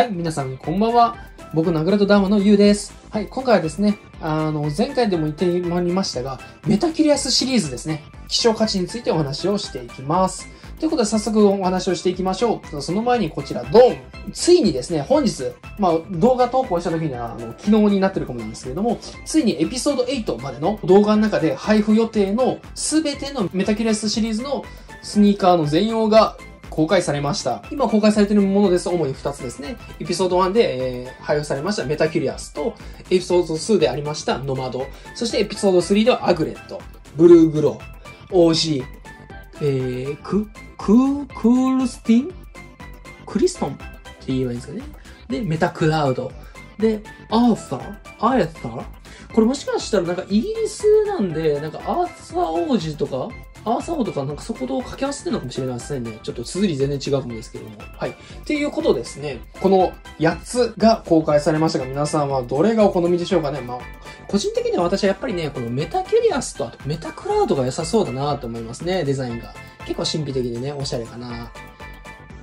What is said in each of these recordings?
はい、皆さんこんばんは。僕、ナグラドダーマのユウです。はい、今回はですね、あの、前回でも言ってまいりましたが、 Metacurious シリーズですね。希少価値についてお話をしていきます。ということで、早速お話をしていきましょう。その前にこちら、ドンついにですね、本日、まあ、動画投稿した時には、あの、昨日になってるかもなんですけれども、ついにエピソード8までの動画の中で配布予定のすべての Metacurious シリーズのスニーカーの全容が公開されました。今公開されているものです。主に2つですね。エピソード1で、えー配布されました Metacurious と、エピソード2でありました Nomad。そしてエピソード3では Aglet、 Blue Glow、OG、えー、ク、クー、クールスティン？クリストン？って言えばいいんですかね。で、 Meta Cloud。で、アーサー？アーサー？これもしかしたらなんかイギリスなんで、なんかアーサー王子とか、アーサー王とかなんかそこと掛け合わせてるのかもしれませんね。ちょっと綴り全然違うかもですけども。はい。っていうことですね。この8つが公開されましたが、皆さんはどれがお好みでしょうかね。まあ、個人的には私はやっぱりね、この Metacurious とあと Meta Cloud が良さそうだなと思いますね、デザインが。結構神秘的でね、おしゃれかな。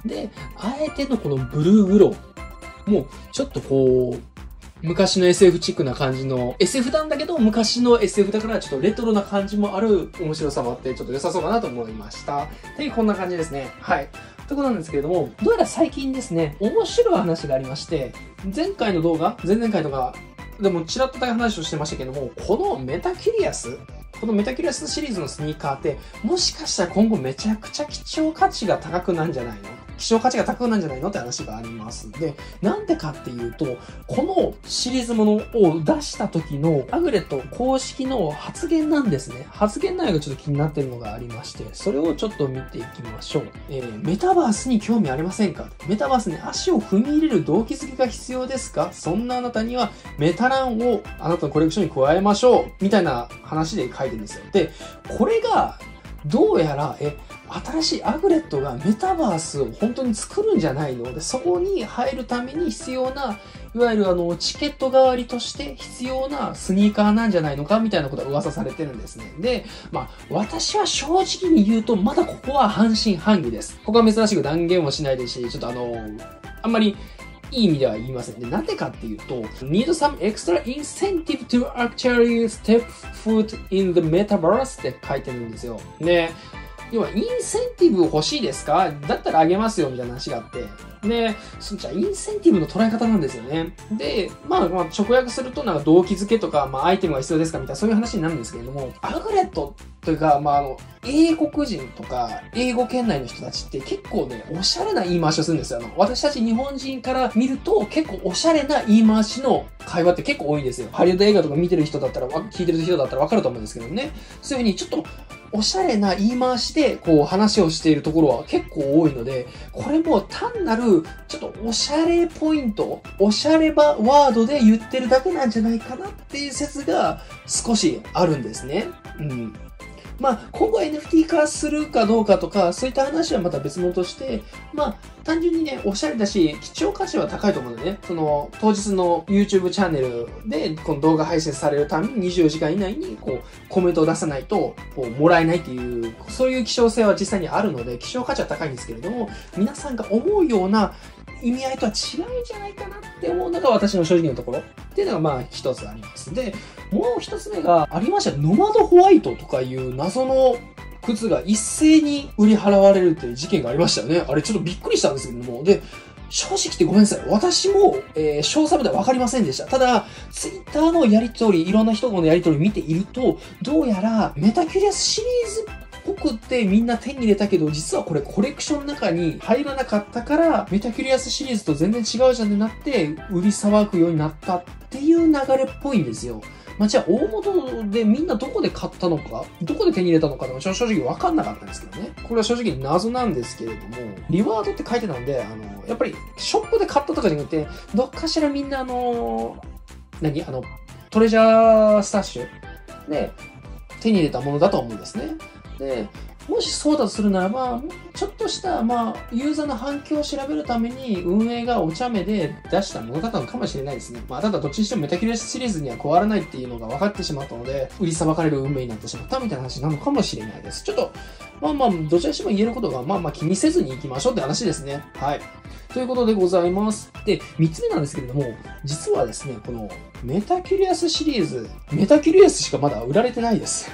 で、あえてのこの Blue Glow。もう、ちょっとこう、昔の SF チックな感じの、SF なんだけど、昔の SF だからちょっとレトロな感じもある面白さもあって、ちょっと良さそうかなと思いました。で、こんな感じですね。はい。ということなんですけれども、どうやら最近ですね、面白い話がありまして、前回の動画、前々回とか、でもちらっとだけ話をしてましたけども、この Metacurious、この Metacurious シリーズのスニーカーって、もしかしたら今後めちゃくちゃ貴重価値が高くなるんじゃないの希少価値が高くなんじゃないの？って話があります。で、なんでかっていうと、このシリーズものを出した時の Aglet 公式の発言なんですね。発言内容がちょっと気になってるのがありまして、それをちょっと見ていきましょう。えーメタバースに興味ありませんか？メタバースに足を踏み入れる動機づけが必要ですか？そんなあなたにはメタランをあなたのコレクションに加えましょうみたいな話で書いてるんですよ。で、これがどうやら、え、新しいアグレットがメタバースを本当に作るんじゃないので、そこに入るために必要な、いわゆるあの、チケット代わりとして必要なスニーカーなんじゃないのかみたいなことが噂されてるんですね。で、まあ、私は正直に言うと、まだここは半信半疑です。ここは珍しく断言もしないですし、ちょっとあの、あんまり、いい意味では言いません。で、なんでかっていうと、need some extra incentive to actually step foot in the metaverse って書いてるんですよ。で、要はインセンティブ欲しいですか？だったらあげますよみたいな話があって。で、そじゃあインセンティブの捉え方なんですよね。で、まあ、まあ、直訳するとなんか動機づけとか、まあ、アイテムが必要ですかみたいなそういう話になるんですけれども、アグレットというか、まあ、あの、英国人とか、英語圏内の人たちって結構ね、おしゃれな言い回しをするんですよ。あの、私たち日本人から見ると結構おしゃれな言い回しの会話って結構多いんですよ。ハリウッド映画とか見てる人だったら、聞いてる人だったらわかると思うんですけどね。そういうふうにちょっと、おしゃれな言い回しで、こう話をしているところは結構多いので、これも単なる、ちょっとおしゃれポイント、おしゃればワードで言ってるだけなんじゃないかなっていう説が少しあるんですね。うん。まあ、今後 NFT 化するかどうかとか、そういった話はまた別物として、まあ、単純にね、おしゃれだし、貴重価値は高いと思うんでね、その、当日の YouTube チャンネルで、この動画配信されるために24時間以内に、こう、コメントを出さないと、こう、もらえないっていう、そういう希少性は実際にあるので、希少価値は高いんですけれども、皆さんが思うような意味合いとは違うんじゃないかなって思うのが私の正直なところ。っていうのがまあ一つあります。で、もう一つ目がありました。 Nomad White とかいう謎の靴が一斉に売り払われるっていう事件がありましたよね。あれちょっとびっくりしたんですけども。で、正直言ってごめんなさい。私も、えー、詳細までは分かりませんでした。ただ、ツイッターのやりとり、いろんな人のやりとり見ていると、どうやら Metacurious シリーズっぽくってみんな手に入れたけど、実はこれコレクションの中に入らなかったから、 Metacurious シリーズと全然違うじゃんってなって、売りさばくようになったっていう流れっぽいんですよ。まあ、じゃあ大元でみんなどこで買ったのか、どこで手に入れたのかでも正直わかんなかったんですけどね。これは正直謎なんですけれども、リワードって書いてたんで、あの、やっぱりショップで買ったとかじゃなくて、どっかしらみんなあの、何？あの、 treasure stash で手に入れたものだと思うんですね。で、もしそうだとするならば、ちょっとした、まあ、ユーザーの反響を調べるために運営がお茶目で出したものだったのかもしれないですね。まあ、ただどっちにしても Metacurious シリーズには加わらないっていうのが分かってしまったので、売りさばかれる運命になってしまったみたいな話なのかもしれないです。ちょっと、まあまあ、どちらにしても言えることが、まあまあ気にせずに行きましょうって話ですね。はい。ということでございます。で、3つ目なんですけれども、実はですね、このMetacurious シリーズ、 Metacurious しかまだ売られてないです。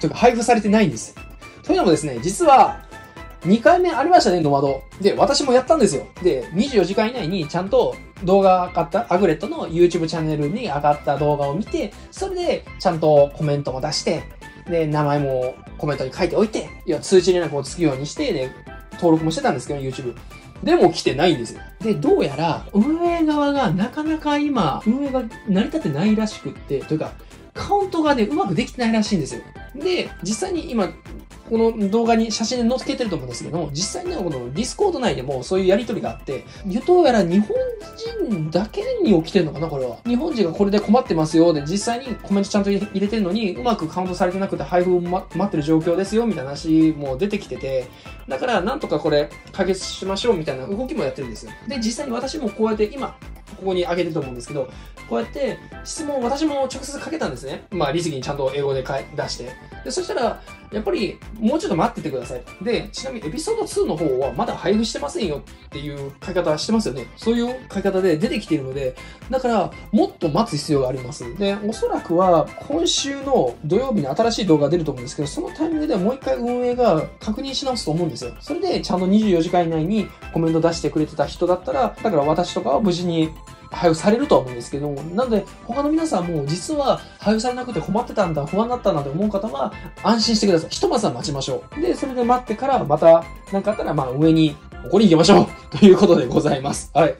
というか、配布されてないんです。というのもですね、実は、2回目ありましたね、 Nomad。で、私もやったんですよ。で、24時間以内にちゃんと動画上がった、 Aglet の YouTube チャンネルに上がった動画を見て、それでちゃんとコメントも出して、で、名前もコメントに書いておいて、いや、通知連絡をつくようにして、で、登録もしてたんですけど、YouTube。でも来てないんですよ。で、どうやら、運営側がなかなか今、運営が成り立ってないらしくって、というか、カウントがね、うまくできてないらしいんですよ。で、実際に今、この動画に写真で載っけてると思うんですけども、実際にね、このディスコード内でもそういうやりとりがあって、どうとやら日本人だけに起きてるのかな、これは。日本人がこれで困ってますよ、で、実際にコメントちゃんと入れてるのに、うまくカウントされてなくて配布を、ま、待ってる状況ですよ、みたいな話も出てきてて、だから、なんとかこれ解決しましょう、みたいな動きもやってるんですよ。で、実際に私もこうやって今、ここに上げてると思うんですけど、こうやって質問を私も直接かけたんですね。まあ、律儀にちゃんと英語で出して。で、そしたら、やっぱり、もうちょっと待っててください。で、ちなみにエピソード2の方はまだ配布してませんよっていう書き方してますよね。そういう書き方で出てきているので、だから、もっと待つ必要があります。で、おそらくは、今週の土曜日に新しい動画が出ると思うんですけど、そのタイミングでもう一回運営が確認し直すと思うんですよ。それで、ちゃんと24時間以内にコメント出してくれてた人だったら、だから私とかは無事に配布されるとは思うんですけど、なので、他の皆さんも実は配布されなくて困ってたんだ、不安だったんだと思う方は安心してください。ひとまずは待ちましょう。で、それで待ってからまた何かあったら、まあ上にここに行きましょうということでございます。はい。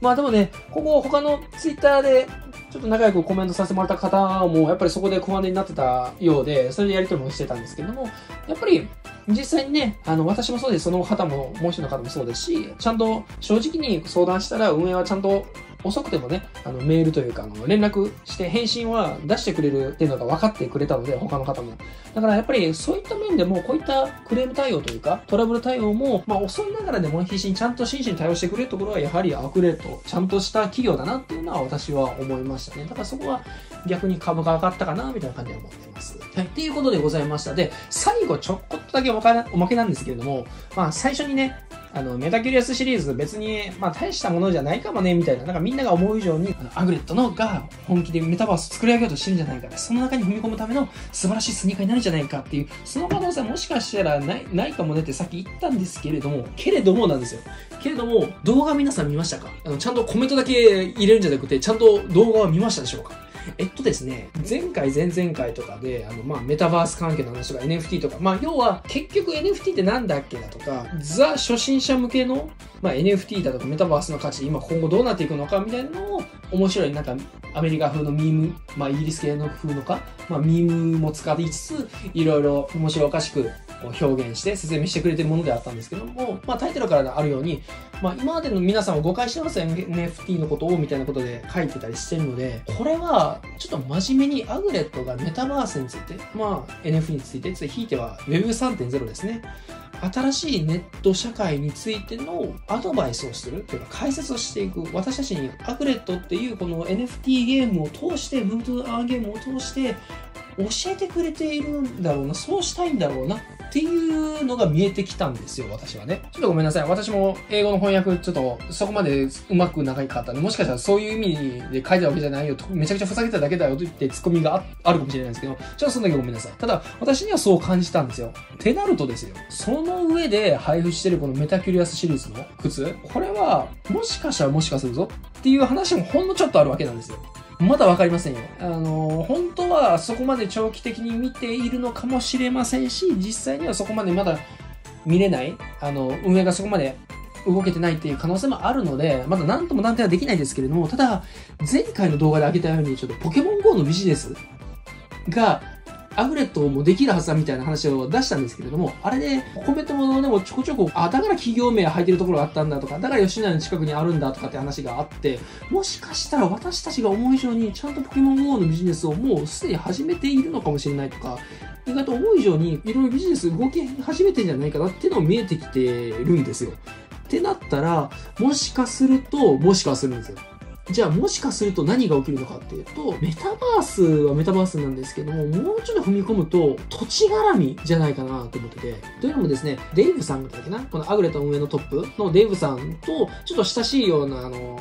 まあでもね、ここ他のツイッターでちょっと仲良くコメントさせてもらった方も、やっぱりそこで不安になってたようで、それでやり取りもしてたんですけども、やっぱり実際にね、あの、私もそうです、その方も、もう一人の方もそうですし、ちゃんと正直に相談したら運営はちゃんと遅くてもね、あの、メールというか、あの、連絡して返信は出してくれるっていうのが分かってくれたので、他の方も。だからやっぱりそういった面でも、こういったクレーム対応というか、トラブル対応も、まあ遅いながらでも必死にちゃんと真摯に対応してくれるところは、やはりアクレート、ちゃんとした企業だなっていうのは私は思いましたね。だからそこは逆に株が上がったかな、みたいな感じで思ってます。はい。っていうことでございました。で、最後ちょっこっとだけおまけなんですけれども、まあ最初にね、あの、 Metacurious シリーズ別に、まあ大したものじゃないかもね、みたいな。なんかみんなが思う以上に、あの Aglet のが本気でメタバース作り上げようとしてるんじゃないか。その中に踏み込むための素晴らしいスニーカーになるんじゃないかっていう、その可能性もしかしたらない、ないかもねってさっき言ったんですけれども、けれどもなんですよ。けれども、動画皆さん見ましたか？あの、ちゃんとコメントだけ入れるんじゃなくて、ちゃんと動画は見ましたでしょうか？えっとですね、前回、前々回とかで、あの、まあ、メタバース関係の話とか NFT とか、まあ、要は、結局 NFT ってなんだっけだとか、ザ初心者向けの、まあ、NFT だとかメタバースの価値、今今後どうなっていくのかみたいなのを、面白い、なんか、アメリカ風のミーム、まあ、イギリス系の風のか、まあ、ミームも使いつつ、いろいろ面白おかしく表現して説明してくれてるものであったんですけども、まあ、タイトルからあるように、まあ、今までの皆さんを誤解してますよ NFT のことをみたいなことで書いてたりしてるのでこれはちょっと真面目にアグレットがメタバースについて、まあ、NFT についてひいては Web3.0 ですね。新しいネット社会についてのアドバイスをするというか解説をしていく私たちに Aglet っていうこの NFT ゲームを通して Move to Earn ゲームを通して教えてくれているんだろうなそうしたいんだろうなっていうのが見えてきたんですよ、私はね。ちょっとごめんなさい。私も英語の翻訳、ちょっとそこまでうまくなかったんで、もしかしたらそういう意味で書いたわけじゃないよ、めちゃくちゃふざけただけだよと言ってツッコミがあるかもしれないんですけど、ちょっとそんだけごめんなさい。ただ、私にはそう感じたんですよ。ってなるとですよ、そのの上で配布してるこのメタキュリアスシリーズの靴、これは、もしかしたらもしかするぞっていう話もほんのちょっとあるわけなんですよ。まだわかりませんよ。あの、本当はそこまで長期的に見ているのかもしれませんし、実際にはそこまでまだ見れない、あの、運営がそこまで動けてないっていう可能性もあるので、まだ何とも断定はできないですけれども、ただ、前回の動画で上げたように、ちょっとポケモン GO のビジネスが、アグレットもできるはずだみたいな話を出したんですけれども、あれで、コメントもでもちょこちょこ、あ、だから企業名入ってるところがあったんだとか、だから吉野家の近くにあるんだとかって話があって、もしかしたら私たちが思う以上に、ちゃんとポケモン GO のビジネスをもうすでに始めているのかもしれないとか、意外と思う以上にいろいろビジネス動き始めてんじゃないかなっていうのが見えてきてるんですよ。ってなったら、もしかすると、もしかするんですよ。じゃあもしかすると何が起きるのかっていうと、メタバースはメタバースなんですけども、もうちょっと踏み込むと、土地絡みじゃないかなと思ってて。というのもですね、デイブさんだっけな？このアグレット運営のトップのデイブさんと、ちょっと親しいような、あの、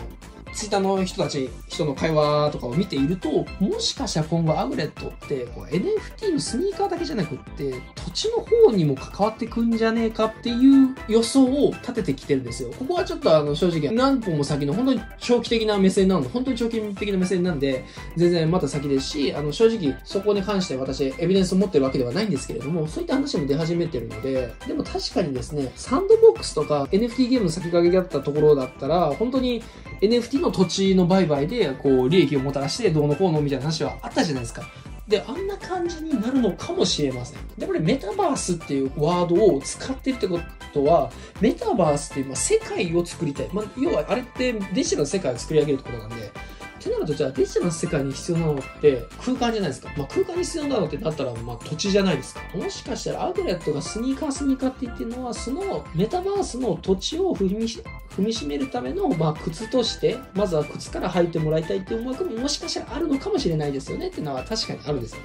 ツイッターの人たち、人の会話とかを見ていると、もしかしたら今後アグレットってこう NFT のスニーカーだけじゃなくって、土地の方にも関わってくんじゃねえかっていう予想を立ててきてるんですよ。ここはちょっとあの正直何歩も先の本当に長期的な目線なので、本当に長期的な目線なんで、全然また先ですし、あの正直そこに関して私エビデンスを持ってるわけではないんですけれども、そういった話も出始めてるので、でも確かにですね、サンドボックスとか NFT ゲームの先駆けだったところだったら、本当に NFT の土地の売買でこう利益をもたらしてどうのこうのみたいな話はあったじゃないですか。で、あんな感じになるのかもしれません。で、これメタバースっていうワードを使ってるってことは、メタバースっていう、まあ、世界を作りたい。まあ、要はあれってデジタルの世界を作り上げるってことなんで、ってなるとじゃあデジタルの世界に必要なのって空間じゃないですか。まあ、空間に必要なのってなったらまあ土地じゃないですか。もしかしたらアグレットがスニーカースニーカーって言ってるのはそのメタバースの土地を踏み踏みしめるためのまあ靴としてまずは靴から履いてもらいたいっていう思惑ももしかしたらあるのかもしれないですよねっていうのは確かにあるんですよ。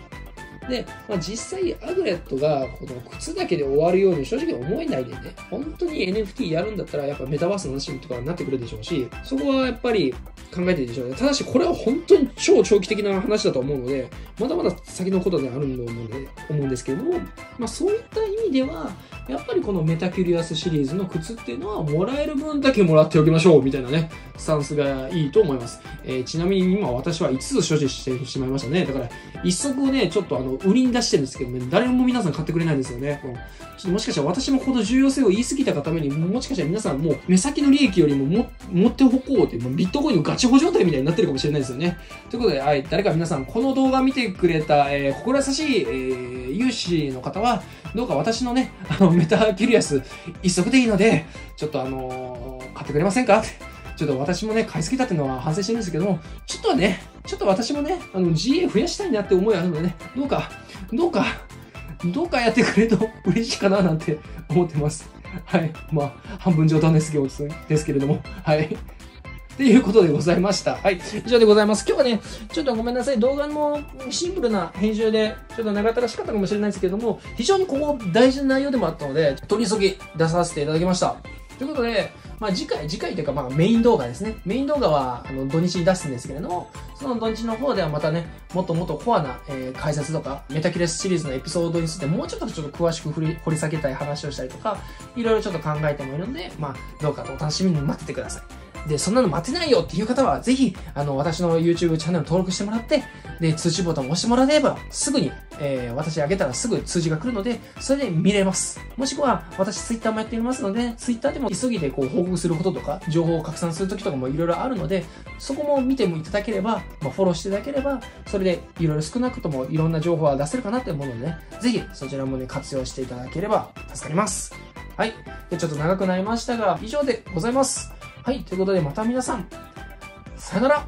で、まあ、実際アグレットがこの靴だけで終わるように正直思えないでね、本当に NFT やるんだったらやっぱメタバースの話とかになってくるでしょうし、そこはやっぱり考えてるでしょうね。ただしこれは本当に超長期的な話だと思うので、まだまだ先のことであると思うんで思うんですけども、まあそういった意味では、やっぱりこのメタキュリアスシリーズの靴っていうのはもらえる分だけもらっておきましょうみたいなね、スタンスがいいと思います。えー、ちなみに今私は5つ所持してしまいましたね。だから一足をね、ちょっとあの、売りに出してるんですけどね、誰も皆さん買ってくれないんですよね。このちょっともしかしたら私もこの重要性を言い過ぎたがために、もしかしたら皆さんもう目先の利益よりもも持っておこうっていう、ビットコインのガチ保状態みたいになってるかもしれないですよね。ということで、はい、誰か皆さんこの動画見てくれた、えー、心優しい、えー、有志の方は、どうか私のね、あの、メタキュリアス一足でいいので、ちょっとあのー、買ってくれませんか？ってちょっと私もね、買いすぎたっていうのは反省してるんですけども、ちょっとね、ちょっと私もね、あの、GA 増やしたいなって思いあるのでね、どうか、どうか、どうかやってくれると 嬉しいかななんて思ってます。はい。まあ、半分冗談ですけど、ですけれども、はい。っていうことでございました。はい。以上でございます。今日はね、ちょっとごめんなさい。動画のシンプルな編集で、ちょっと長ったらしかったかもしれないですけども、非常にここ大事な内容でもあったので、取り急ぎ出させていただきました。ということで、まあ、次回、次回というか、まあ、メイン動画ですね。メイン動画は、あの、土日に出すんですけれども、その土日の方ではまたね、もっともっとコアな、えー、解説とか、メタキレスシリーズのエピソードについてもうちょっとちょっと詳しく掘り掘り下げたい話をしたりとか、いろいろちょっと考えてもいるので、まあ、どうかとお楽しみに待っててください。で、そんなの待てないよっていう方は、ぜひ、あの、私の YouTube チャンネル登録してもらって、で、通知ボタンを押してもらえれば、すぐに、えー、私あげたらすぐ通知が来るので、それで見れます。もしくは、私 Twitter もやっていますので、Twitter でも急ぎでこう報告することとか、情報を拡散するときとかもいろいろあるので、そこも見てもいただければ、まあ、フォローしていただければ、それでいろいろ少なくともいろんな情報は出せるかなって思うので、ね、ぜひそちらもね、活用していただければ助かります。はい。で、ちょっと長くなりましたが、以上でございます。はい、ということでまた皆さん、さよなら。